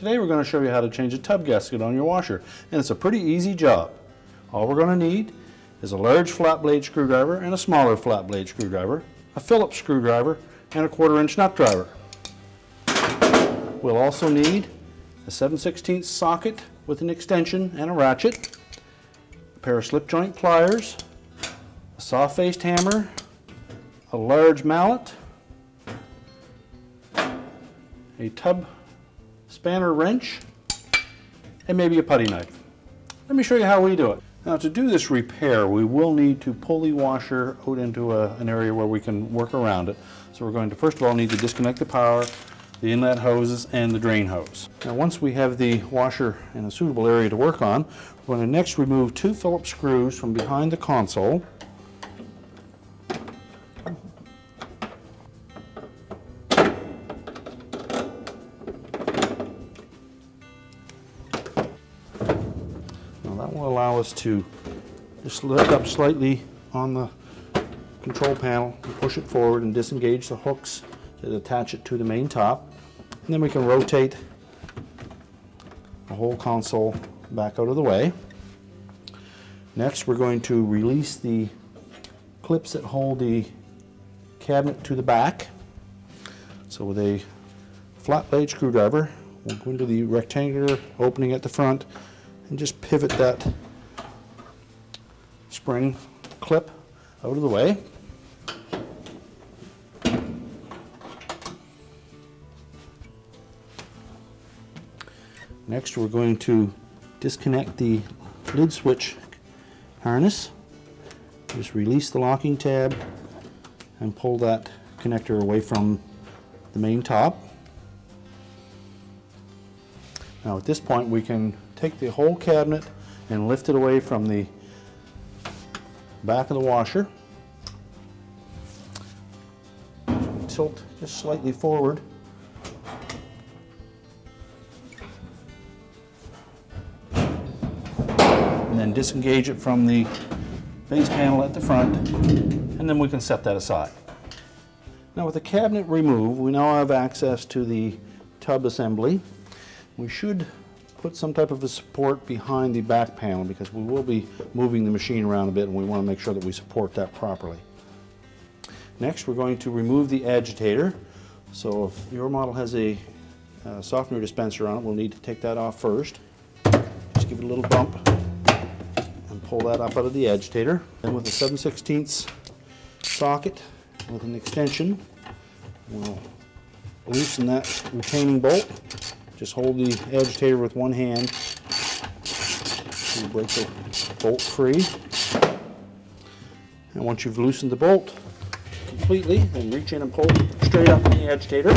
Today we're going to show you how to change a tub gasket on your washer and it's a pretty easy job. All we're going to need is a large flat blade screwdriver and a smaller flat blade screwdriver, a Phillips screwdriver and a quarter inch nut driver. We'll also need a 7 16 socket with an extension and a ratchet, a pair of slip joint pliers, a soft faced hammer, a large mallet, a tub spanner wrench, and maybe a putty knife. Let me show you how we do it. Now to do this repair, we will need to pull the washer out into a, an area where we can work around it. So we're going to first of all need to disconnect the power, the inlet hoses, and the drain hose. Now once we have the washer in a suitable area to work on, we're going to next remove two Phillips screws from behind the console. Will allow us to just lift up slightly on the control panel and push it forward and disengage the hooks that attach it to the main top. And then we can rotate the whole console back out of the way. Next we're going to release the clips that hold the cabinet to the back. So with a flat blade screwdriver, we'll go into the rectangular opening at the front and just pivot that spring clip out of the way. Next we're going to disconnect the lid switch harness. Just release the locking tab and pull that connector away from the main top. Now at this point we can take the whole cabinet and lift it away from the back of the washer. Tilt just slightly forward. And then disengage it from the base panel at the front and then we can set that aside. Now with the cabinet removed we now have access to the tub assembly. We should put some type of a support behind the back panel because we will be moving the machine around a bit and we want to make sure that we support that properly. Next we're going to remove the agitator. So if your model has a uh, softener dispenser on it, we'll need to take that off first. Just give it a little bump and pull that up out of the agitator. Then with a 7 16 socket with an extension, we'll loosen that retaining bolt just hold the agitator with one hand and break the bolt free. And once you've loosened the bolt completely, then reach in and pull straight up on the agitator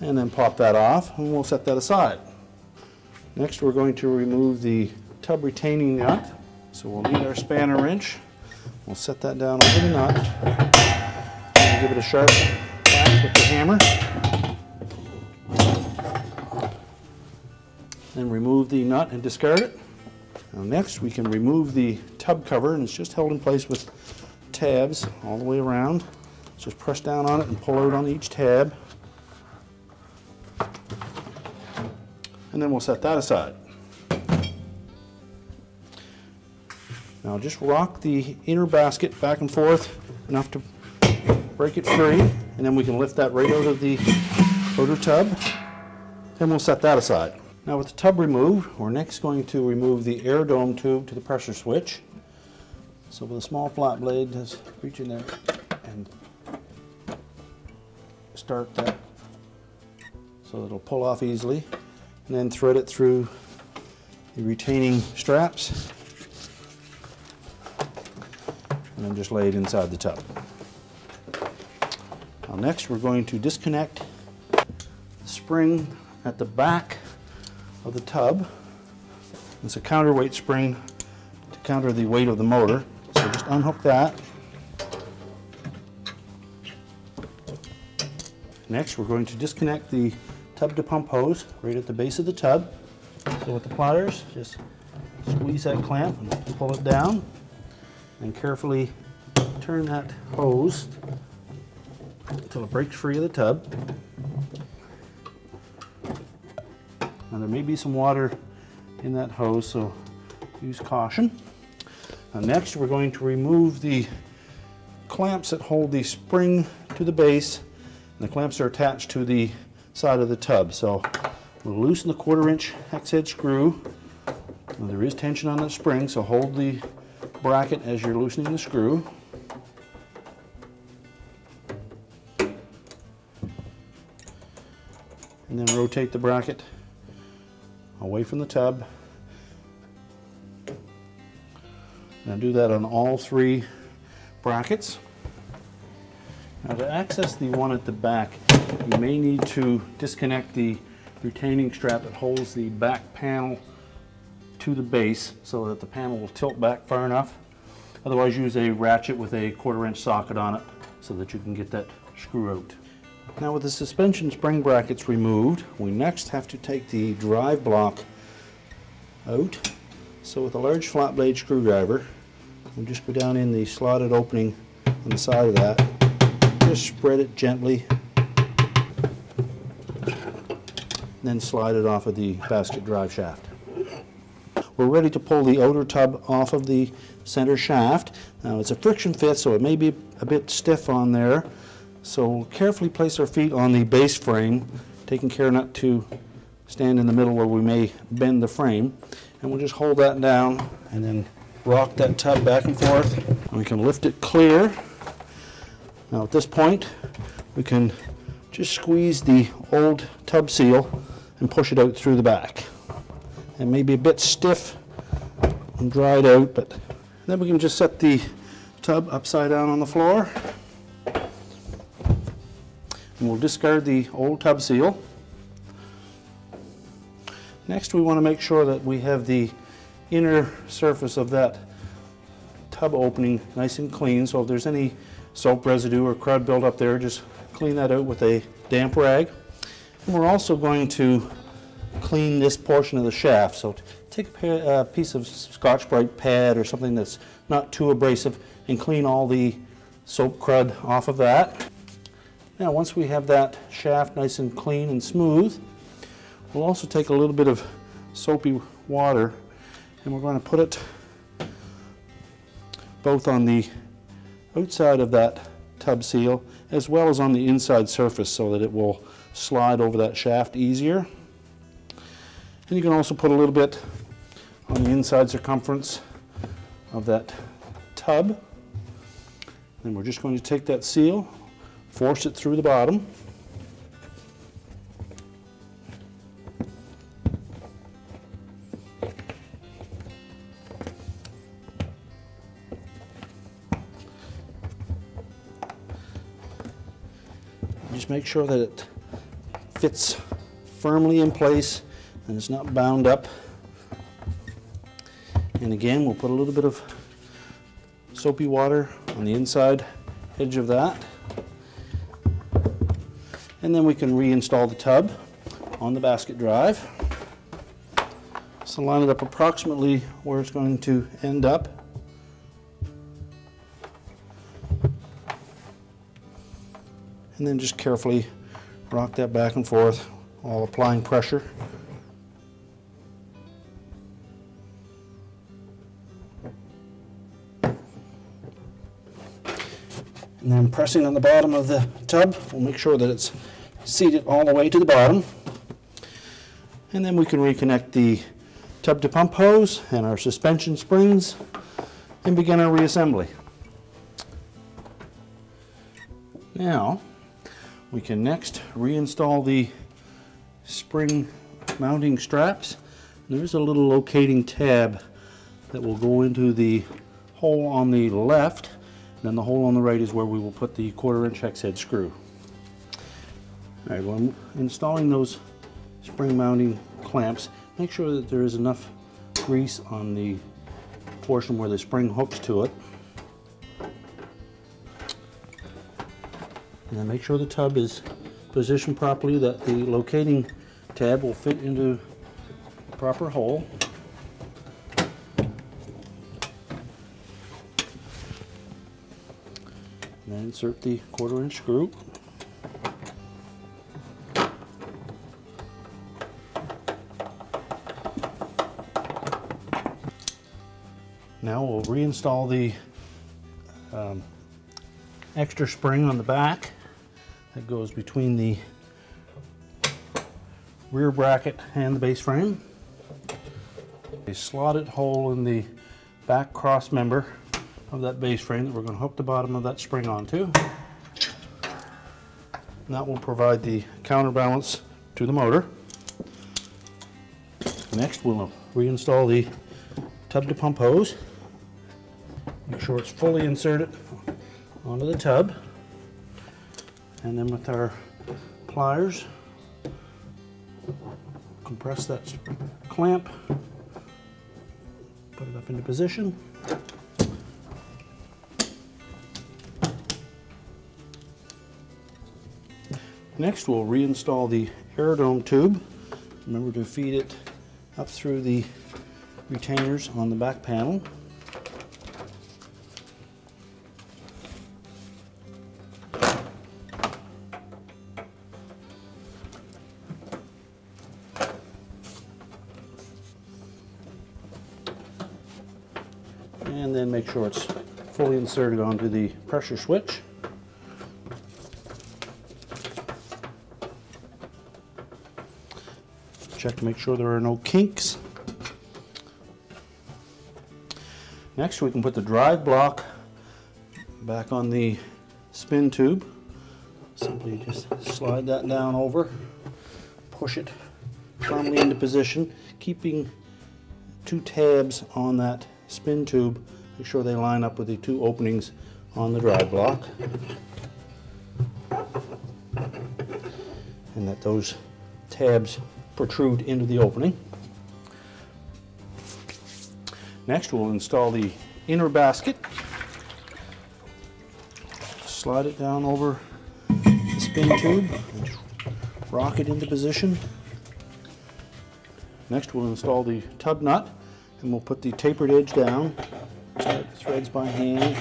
and then pop that off and we'll set that aside. Next we're going to remove the tub retaining nut. So we'll need our spanner wrench. We'll set that down over the nut and give it a sharp whack with the hammer. Then remove the nut and discard it. Now next we can remove the tub cover and it's just held in place with tabs all the way around. Just press down on it and pull out on each tab. And then we'll set that aside. Now just rock the inner basket back and forth enough to break it free and then we can lift that right out of the outer tub. Then we'll set that aside. Now with the tub removed, we're next going to remove the air dome tube to the pressure switch. So with a small flat blade, just reach in there and start that so it'll pull off easily. And then thread it through the retaining straps and then just lay it inside the tub. Now next we're going to disconnect the spring at the back of the tub. It's a counterweight spring to counter the weight of the motor. So just unhook that. Next, we're going to disconnect the tub to pump hose right at the base of the tub. So with the pliers, just squeeze that clamp and pull it down and carefully turn that hose until it breaks free of the tub. Now there may be some water in that hose, so use caution. Now next we're going to remove the clamps that hold the spring to the base. And the clamps are attached to the side of the tub. So we'll loosen the quarter inch hex head screw. Now there is tension on the spring, so hold the bracket as you're loosening the screw. And then rotate the bracket away from the tub. Now do that on all three brackets. Now to access the one at the back, you may need to disconnect the retaining strap that holds the back panel to the base so that the panel will tilt back far enough. Otherwise use a ratchet with a quarter inch socket on it so that you can get that screw out. Now with the suspension spring brackets removed, we next have to take the drive block out. So with a large flat blade screwdriver, we just go down in the slotted opening on the side of that, just spread it gently, then slide it off of the basket drive shaft. We're ready to pull the outer tub off of the center shaft. Now it's a friction fit, so it may be a bit stiff on there. So we'll carefully place our feet on the base frame, taking care not to stand in the middle where we may bend the frame. And we'll just hold that down and then rock that tub back and forth. And we can lift it clear. Now at this point, we can just squeeze the old tub seal and push it out through the back. It may be a bit stiff and dried out, but then we can just set the tub upside down on the floor. And we'll discard the old tub seal. Next we want to make sure that we have the inner surface of that tub opening nice and clean. So if there's any soap residue or crud built up there, just clean that out with a damp rag. And we're also going to clean this portion of the shaft. So take a uh, piece of Scotch-Brite pad or something that's not too abrasive and clean all the soap crud off of that. Now once we have that shaft nice and clean and smooth, we'll also take a little bit of soapy water and we're going to put it both on the outside of that tub seal as well as on the inside surface so that it will slide over that shaft easier. And you can also put a little bit on the inside circumference of that tub. And we're just going to take that seal, force it through the bottom. Just make sure that it fits firmly in place and it's not bound up. And again, we'll put a little bit of soapy water on the inside edge of that. And then we can reinstall the tub on the basket drive. So line it up approximately where it's going to end up. And then just carefully rock that back and forth while applying pressure. And then pressing on the bottom of the tub, we'll make sure that it's seated all the way to the bottom. And then we can reconnect the tub to pump hose and our suspension springs and begin our reassembly. Now, we can next reinstall the spring mounting straps. There's a little locating tab that will go into the hole on the left and then the hole on the right is where we will put the quarter inch hex head screw. All right, well I'm installing those spring mounting clamps. Make sure that there is enough grease on the portion where the spring hooks to it. And then make sure the tub is positioned properly, that the locating tab will fit into the proper hole. And then insert the quarter inch screw. Reinstall the um, extra spring on the back that goes between the rear bracket and the base frame. A slotted hole in the back cross member of that base frame that we're going to hook the bottom of that spring onto. And that will provide the counterbalance to the motor. Next we'll reinstall the tub to pump hose. Sure it's fully inserted onto the tub. And then with our pliers, compress that clamp, put it up into position. Next, we'll reinstall the air dome tube. Remember to feed it up through the retainers on the back panel. Then make sure it's fully inserted onto the pressure switch. Check to make sure there are no kinks. Next we can put the drive block back on the spin tube. Simply just slide that down over, push it firmly into position, keeping two tabs on that spin tube. Make sure they line up with the two openings on the drive block. And that those tabs protrude into the opening. Next we'll install the inner basket. Slide it down over the spin tube, rock it into position. Next we'll install the tub nut and we'll put the tapered edge down, the threads by hand.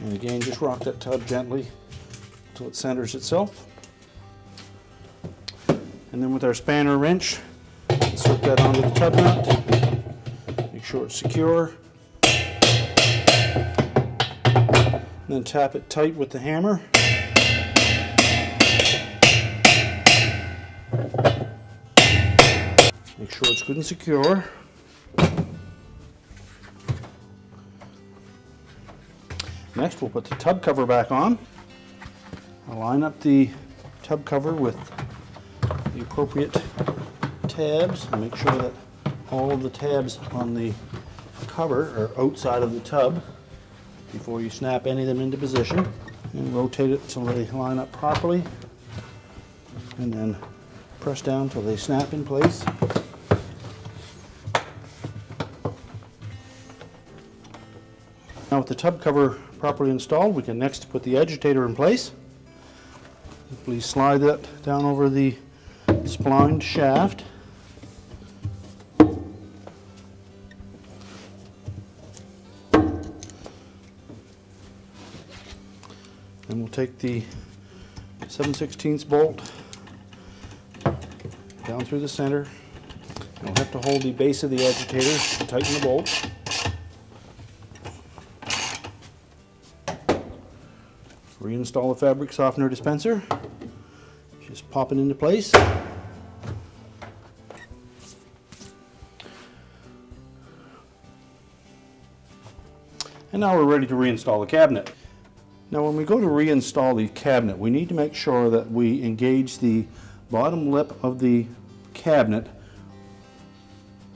And again, just rock that tub gently until it centers itself. And then with our spanner wrench, insert that onto the tub nut. Make sure it's secure. And then tap it tight with the hammer. It's good and secure. Next, we'll put the tub cover back on. I'll line up the tub cover with the appropriate tabs and make sure that all the tabs on the cover are outside of the tub before you snap any of them into position. And rotate it so they line up properly. And then press down until they snap in place. Now with the tub cover properly installed, we can next put the agitator in place. Simply slide that down over the splined shaft. And we'll take the 7 16 bolt down through the center. We'll have to hold the base of the agitator to tighten the bolt. Reinstall the fabric softener dispenser. Just pop it into place. And now we're ready to reinstall the cabinet. Now when we go to reinstall the cabinet, we need to make sure that we engage the bottom lip of the cabinet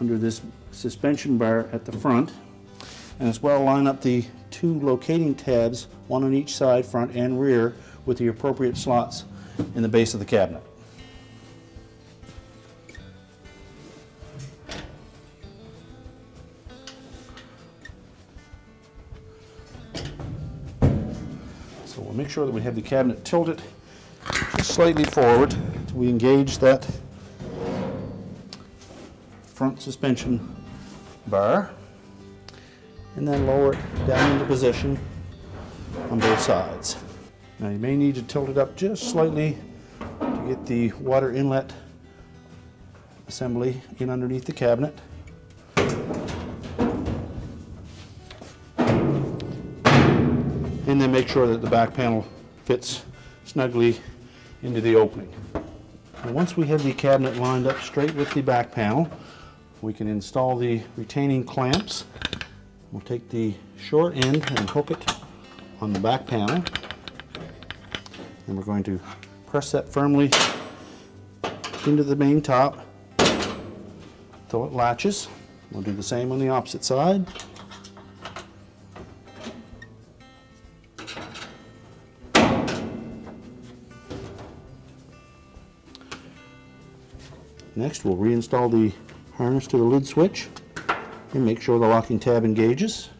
under this suspension bar at the front and as well line up the two locating tabs, one on each side, front and rear, with the appropriate slots in the base of the cabinet. So we'll make sure that we have the cabinet tilted just slightly forward till we engage that front suspension bar and then lower it down into position on both sides. Now you may need to tilt it up just slightly to get the water inlet assembly in underneath the cabinet. And then make sure that the back panel fits snugly into the opening. Once we have the cabinet lined up straight with the back panel, we can install the retaining clamps. We'll take the short end and hook it on the back panel. And we're going to press that firmly into the main top till it latches. We'll do the same on the opposite side. Next, we'll reinstall the harness to the lid switch and make sure the locking tab engages.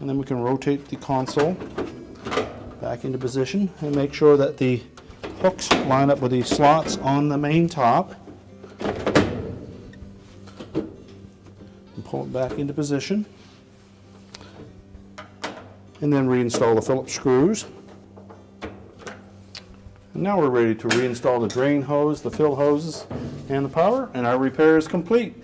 And then we can rotate the console back into position and make sure that the hooks line up with the slots on the main top. And pull it back into position. And then reinstall the Phillips screws. And now we're ready to reinstall the drain hose, the fill hoses, and the power, and our repair is complete.